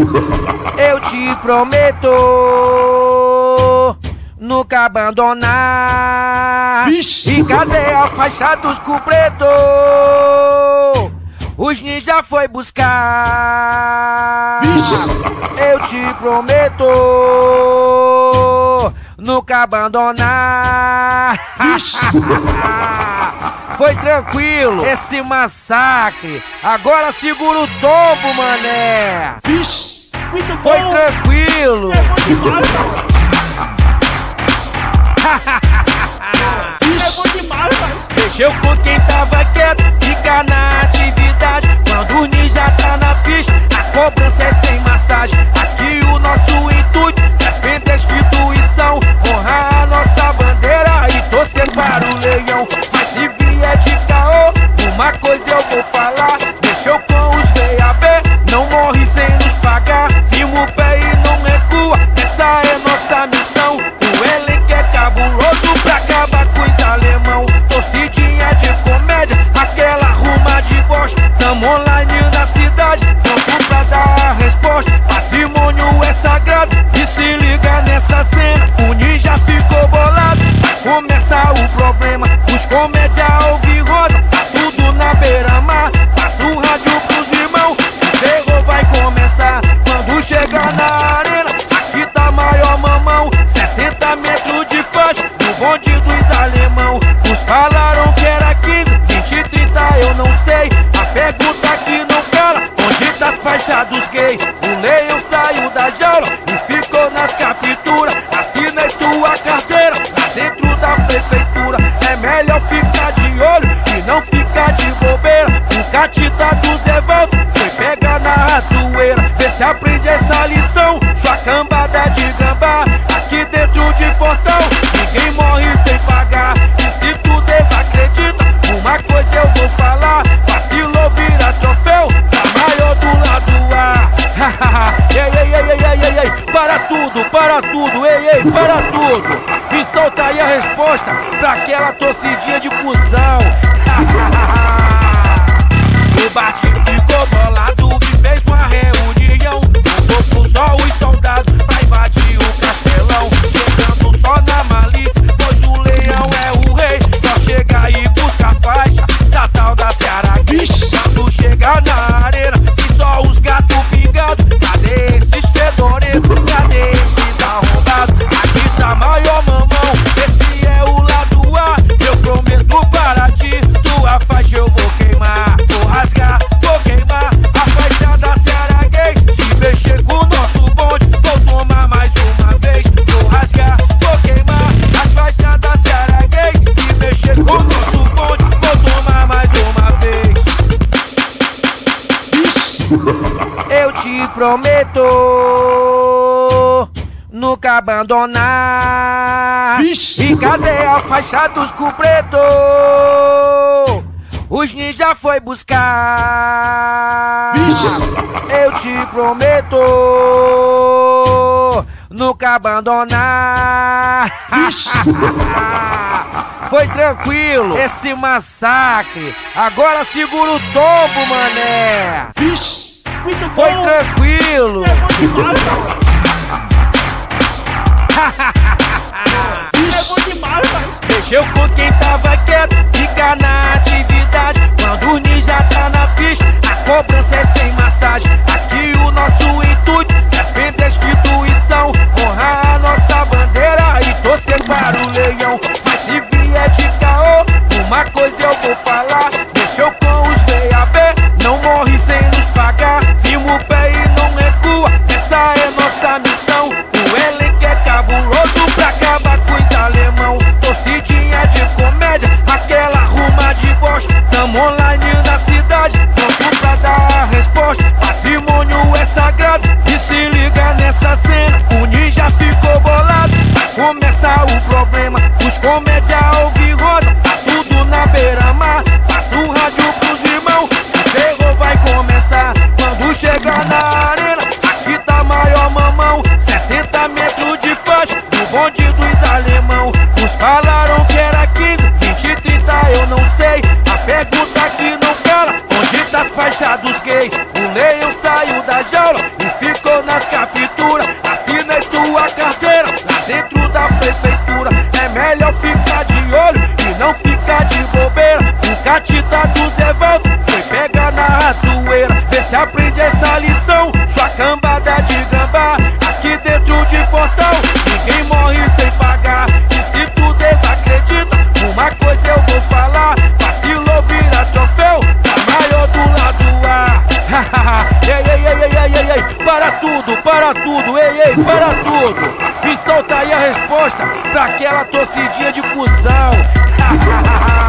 Eu te prometo nunca abandonar. Vixe. E cadê a faixa dos cupreto? Os ninja foi buscar. Vixe. Eu te prometo nunca abandonar. Foi tranquilo esse massacre. Agora segura o tombo, mané. Vixe. Muito bom. Foi tranquilo. É bom demais. É bom demais. Mexeu com quem tava quieto, fica na atividade. Sua cambada de gambá. Aqui dentro de Fortão, ninguém morre sem pagar. E se tu desacredita, uma coisa eu vou falar. Vacilou vira troféu, tá maior do lado A. ei, ei, ei, ei, ei, ei, para tudo, para tudo, ei, ei, para tudo. E solta aí a resposta pra aquela torcidinha de cuzão. Prometo nunca abandonar. Vixe. E cadê a faixa dos cupreto? Os ninja foi buscar. Vixe. Eu te prometo nunca abandonar. Foi tranquilo esse massacre. Agora segura o tombo, mané. Vixe. Muito bom. Foi tranquilo. É bom demais, cara. É bom demais, cara. Mexeu com quem tava quieto, fica na atividade. Quando o ninja tá na pista, a cobrança é sem massagem. Aqui o nosso na arena, aqui tá maior mamão 70 metros de faixa, No bonde dos alemão. Os falaram que era 15, 20, 30 eu não sei. A pergunta que não cala, onde tá a faixa dos gays? O leio saiu da jaula e ficou nas capturas. Assina tua carteira, lá dentro da prefeitura. É melhor ficar para tudo, ei, ei, para tudo. E solta aí a resposta pra aquela torcidinha de cuzão.